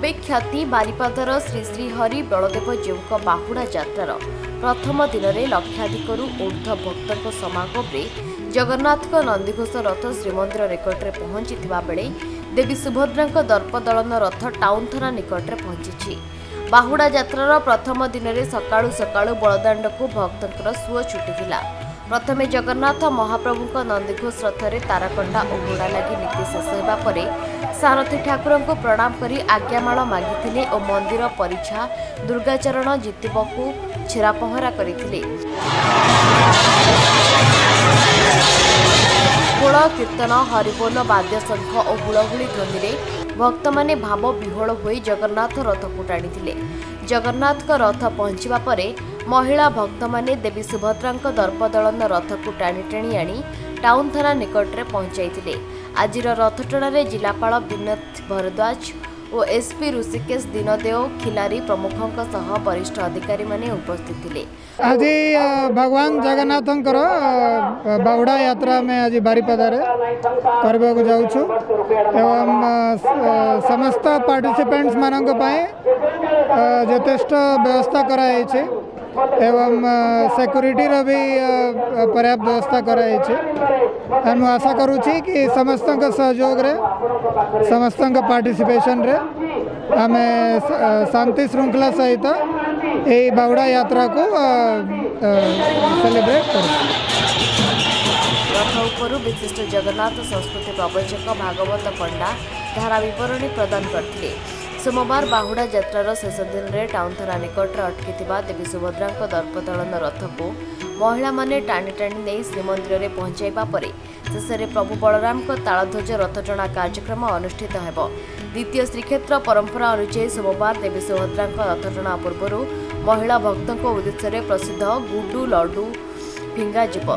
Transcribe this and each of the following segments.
ଖ୍ୟାତି ବାରିପଦାର ଶ୍ରୀ ଶ୍ରୀ ହରି ବଳଦେବ ଜୀଉଙ୍କ ବାହୁଡ଼ା ଯାତ୍ରାର ପ୍ରଥମ ଦିନରେ ଲକ୍ଷାଧିକରୁ ଊର୍ଦ୍ଧ୍ୱ ଭକ୍ତଙ୍କ ସମାଗମରେ ଜଗନ୍ନାଥଙ୍କ ନନ୍ଦିଘୋଷ ରଥ ଶ୍ରୀମନ୍ଦିର ନିକଟରେ ପହଞ୍ଚିଥିବା ବେଳେ ଦେବୀ ସୁଭଦ୍ରାଙ୍କ ଦର୍ପଦଳନ ରଥ ଟାଉନ୍ ଥାନା ନିକଟରେ ପହଞ୍ଚିଛି। ବାହୁଡ଼ା ଯାତ୍ରାର ପ୍ରଥମ ଦିନରେ ସକାଳୁ ସକାଳୁ ବଳଦାଣ୍ଡକୁ ଭକ୍ତଙ୍କର ସୁଅ ଛୁଟିଥିଲା। ପ୍ରଥମେ ଜଗନ୍ନାଥ ମହାପ୍ରଭୁଙ୍କ ନନ୍ଦିଘୋଷ ରଥରେ ତାରାକଣ୍ଡା ଓ ଘୋଡ଼ା ଲାଗି ନୀତି ଶେଷ ହେବା ପରେ ସାରଥୀ ଠାକୁରଙ୍କୁ ପ୍ରଣାମ କରି ଆଜ୍ଞାମାଳ ମାଗିଥିଲେ ଓ ମନ୍ଦିର ପରିଛା ଦୁର୍ଗାଚରଣ ଜିତିବାକୁ ଛେରା ପହଁରା କରିଥିଲେ। ଖୋଳ କୀର୍ତ୍ତନ ହରିବୋଲ ବାଦ୍ୟ ଶଙ୍ଖ ଓ ହୁଳହୁଳି ଧ୍ୱନିରେ ଭକ୍ତମାନେ ଭାବ ବିହ୍ୱଳ ହୋଇ ଜଗନ୍ନାଥ ରଥକୁ ଟାଣିଥିଲେ। ଜଗନ୍ନାଥଙ୍କ ରଥ ପହଞ୍ଚିବା ପରେ ମହିଳା ଭକ୍ତମାନେ ଦେବୀ ସୁଭଦ୍ରାଙ୍କ ଦର୍ପଦଳନ ରଥକୁ ଟାଣି ଟାଣି ଆଣି ଟାଉନ୍ ଥାନା ନିକଟରେ ପହଞ୍ଚାଇଥିଲେ। ଆଜିର ରଥଟଣାରେ ଜିଲ୍ଲାପାଳ ବିନୋଦ ଭରଦ୍ୱାଜ ଓ ଏସ୍ପି ଋଷିକେଶ ଦିନଦେଓ ଖିଲାରୀ ପ୍ରମୁଖଙ୍କ ସହ ବରିଷ୍ଠ ଅଧିକାରୀମାନେ ଉପସ୍ଥିତ ଥିଲେ। ଆଜି ଭଗବାନ ଜଗନ୍ନାଥଙ୍କର ବାହୁଡ଼ା ଯାତ୍ରା ଆମେ ଆଜି ବାରିପଦାରେ କରିବାକୁ ଯାଉଛୁ ଏବଂ ସମସ୍ତ ପାର୍ଟିସିପେଣ୍ଟସ୍ ମାନଙ୍କ ପାଇଁ ଯଥେଷ୍ଟ ବ୍ୟବସ୍ଥା କରାଯାଇଛି। એવમ સેક્યુરિટીર બી પર્યાપ્ત વ્યવસ્થા કરાઈ છે હું આશા કરું છું કે સમસ્ત સહયોગરે સમસ્ત પાર્ટિસિપેસન્રે આમે શાંતિ શૃંખલા સહિત એ બાવડા યાત્રાકુ સેલિબ્રેટ રથ ઉપરુ વિશિષ્ટ જગન્નાથ સંસ્કૃતિ પ્રવચક ભાગવત પંડા ધારાવિવરણી પ્રદાન કરીએ ସୋମବାର ବାହୁଡ଼ା ଯାତ୍ରାର ଶେଷ ଦିନରେ ଟାଉନ୍ ଥାନା ନିକଟରେ ଅଟକିଥିବା ଦେବୀ ସୁଭଦ୍ରାଙ୍କ ଦର୍ପଦଳନ ରଥକୁ ମହିଳାମାନେ ଟାଣି ଟାଣି ନେଇ ଶ୍ରୀମନ୍ଦିରରେ ପହଞ୍ଚାଇବା ପରେ ଶେଷରେ ପ୍ରଭୁ ବଳରାମଙ୍କ ତାଳଧ୍ୱଜ ରଥଟଣା କାର୍ଯ୍ୟକ୍ରମ ଅନୁଷ୍ଠିତ ହେବ। ଦ୍ୱିତୀୟ ଶ୍ରୀକ୍ଷେତ୍ର ପରମ୍ପରା ଅନୁଯାୟୀ ସୋମବାର ଦେବୀ ସୁଭଦ୍ରାଙ୍କ ରଥଟଣା ପୂର୍ବରୁ ମହିଳା ଭକ୍ତଙ୍କ ଉଦ୍ଦେଶ୍ୟରେ ପ୍ରସିଦ୍ଧ ଗୁଡୁ ଲଡୁ ଫିଙ୍ଗାଯିବ।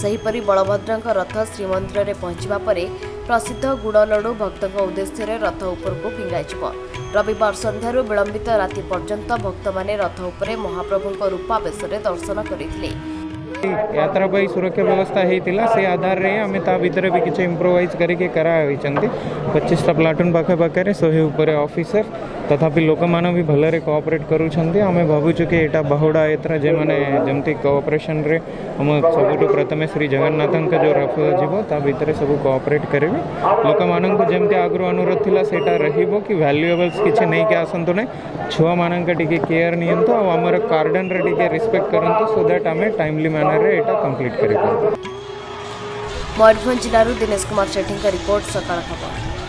ସେହିପରି ବଳଭଦ୍ରଙ୍କ ରଥ ଶ୍ରୀମନ୍ଦିରରେ ପହଞ୍ଚିବା ପରେ ପ୍ରସିଦ୍ଧ ଗୁଡ଼ ଲଡୁ ଭକ୍ତଙ୍କ ଉଦ୍ଦେଶ୍ୟରେ ରଥ ଉପରକୁ ଫିଙ୍ଗାଯିବ ରବିବାର ସନ୍ଧ୍ୟାରୁ ବିଳମ୍ବିତ ରାତି ପର୍ଯ୍ୟନ୍ତ ଭକ୍ତମାନେ ରଥ ଉପରେ ମହାପ୍ରଭୁଙ୍କ ରୂପାବେଶରେ ଦର୍ଶନ କରିଥିଲେ। યાત્રા ભાઈ સુરક્ષા વ્યવસ્થા હેતીલા સે આધાર રહે અમે તા ભીતરે બી કિછે ઇમ્પ્રોવાઇઝ કરીકે કરાવીચંતિ પચીસટા પ્લાટુન પાખે પાખે શહે ઉપર અફિસર તથાપି લોકମାନେ ବି ଭଲରେ କୋଅପରେଟ୍ କରୁଛନ୍ତି ଆମେ ଭାବୁଛୁ କି ଏଇଟା ବାହୁଡ଼ା ଏଥର ଯେମାନେ ଯେମିତି କୋଅପରେସନ୍ରେ ଆମ ସବୁଠୁ ପ୍ରଥମେ ଶ୍ରୀ ଜଗନ୍ନାଥଙ୍କ ଯେଉଁ ରଥ ଯିବ ତା ଭିତରେ ସବୁ କୋଅପରେଟ୍ କରିବେ ଲୋକମାନଙ୍କୁ ଯେମିତି ଆଗରୁ ଅନୁରୋଧ ଥିଲା ସେଇଟା ରହିବ କି ଭ୍ୟାଲ୍ୟୁଏବଲ୍ସ କିଛି ନେଇକି ଆସନ୍ତୁ ନାହିଁ ଛୁଆମାନଙ୍କ ଟିକେ କେୟାର ନିଅନ୍ତୁ ଆଉ ଆମର ଗାର୍ଡ଼େନ୍ରେ ଟିକେ ରେସ୍ପେକ୍ଟ କରନ୍ତୁ ସୋ ଦ୍ୟାଟ୍ ଆମେ ଟାଇମଲି ମ୍ୟାନର୍ରେ ଏଇଟା କମ୍ପ୍ଲିଟ୍ କରିପାରିବୁ ମୟୂରଭଞ୍ଜ ଜିଲ୍ଲାରୁ ଦିନେଶ କୁମାର ସେଠୀଙ୍କ ରିପୋର୍ଟ ସକାଳ ଖବର